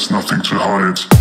there's nothing to hide.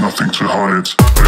nothing to hide.